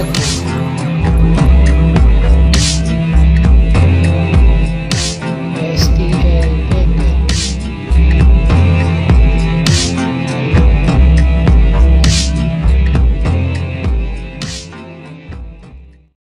Thank you.